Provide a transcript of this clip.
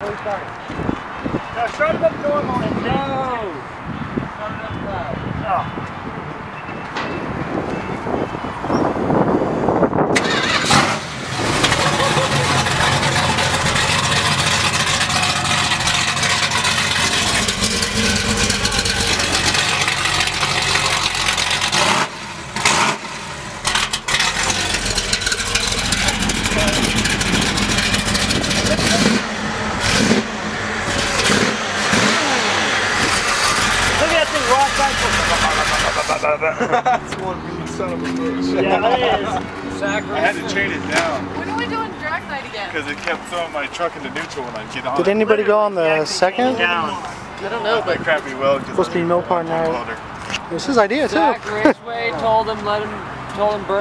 Now start it up normal and. Start it up loud. Look at that thing rock back. That's one mean son of a bitch. Yeah, that is. I had to chain it down When are we doing drag night again? because it kept throwing my truck into neutral when I get on. Did anybody go on the second? Down. I don't know, My but crappy weld. 'cause Supposed to be I Mopar didn't night. It was his idea too. Zach Raceway told him let him told him burn